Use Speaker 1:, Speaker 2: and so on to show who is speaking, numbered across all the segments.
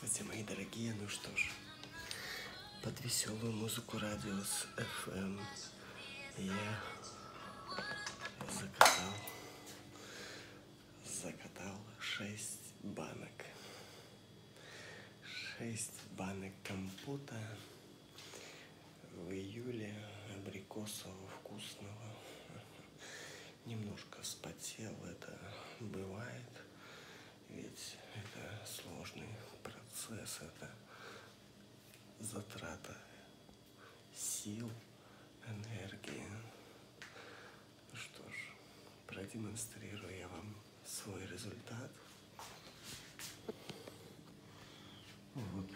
Speaker 1: Здравствуйте, мои дорогие. Ну что ж, под веселую музыку Радиус FM я закатал, закатал шесть банок. Шесть банок компота в июле абрикосового вкусного. Немножко вспотел, это бывает, ведь это сложный процесс, это затрата сил, энергии. Ну что ж, продемонстрирую я вам свой результат. Вот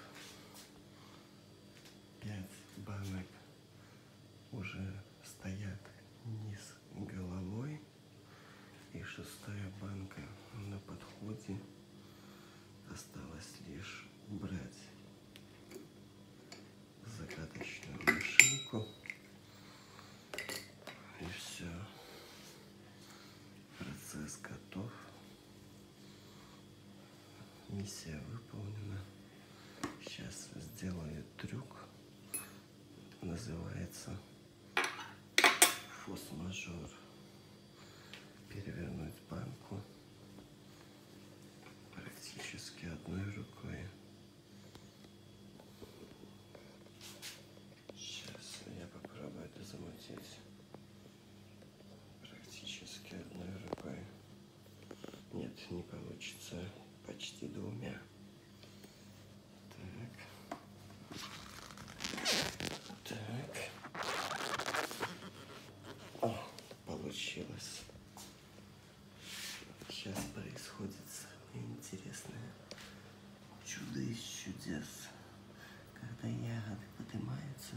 Speaker 1: пять банок уже Миссия выполнена. Сейчас сделаю трюк. Называется фос-мажор. Получилось. Сейчас происходит самое интересное чудо из чудес. Когда ягоды поднимаются,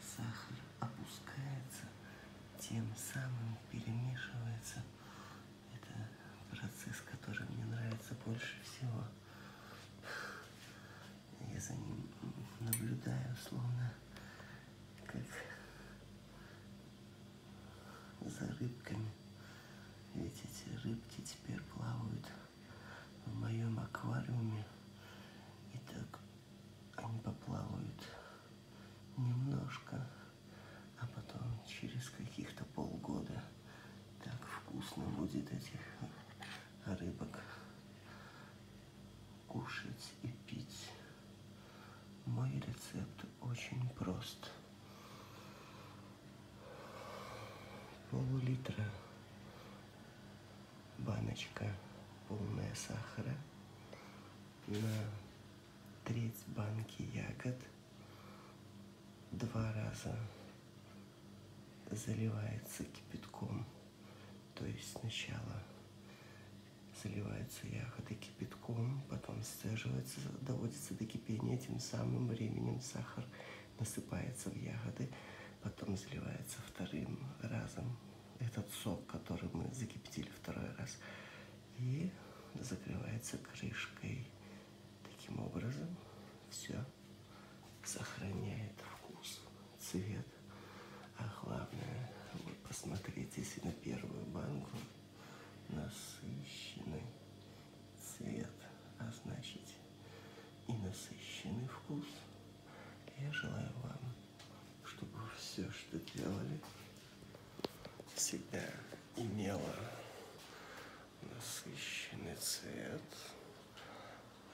Speaker 1: сахар опускается, тем самым перемешивается. Это процесс, который мне нравится больше всего. Я за ним наблюдаю, словно за рыбками. Ведь эти рыбки теперь плавают в моем аквариуме. И так они поплавают немножко, а потом через каких-то полгода так вкусно будет этих рыбок кушать и пить. Мой рецепт очень прост. Пол-литра баночка полная сахара на треть банки ягод два раза заливается кипятком. То есть сначала заливаются ягоды кипятком, потом сцеживается, доводится до кипения, тем самым временем сахар насыпается в ягоды, потом заливается вторым разом этот сок, который мы закипятили второй раз, и закрывается крышкой. Таким образом все сохраняет вкус, цвет, а главное, вот посмотрите, если на первую банку насыщенный цвет, а значит и насыщенный вкус. Я желаю вам, чтобы все, что делали, всегда имело насыщенный цвет,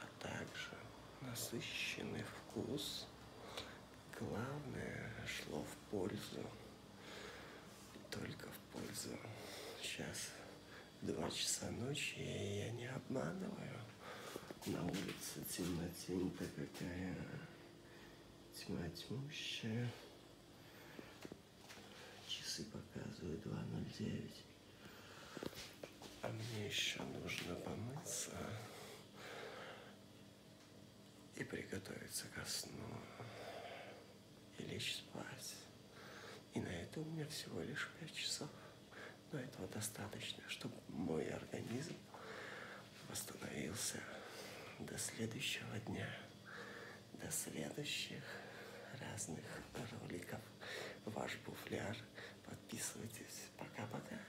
Speaker 1: а также насыщенный вкус. Главное шло в пользу, только в пользу. Сейчас два часа ночи, и я не обманываю. На улице темнотень-то какая тьма тьмущая. Часы показывают 2.09. Еще нужно помыться и приготовиться ко сну и лечь спать. И на это у меня всего лишь пять часов. Но этого достаточно, чтобы мой организм восстановился до следующего дня, до следующих разных роликов. Ваш буфляр. Подписывайтесь. Пока-пока.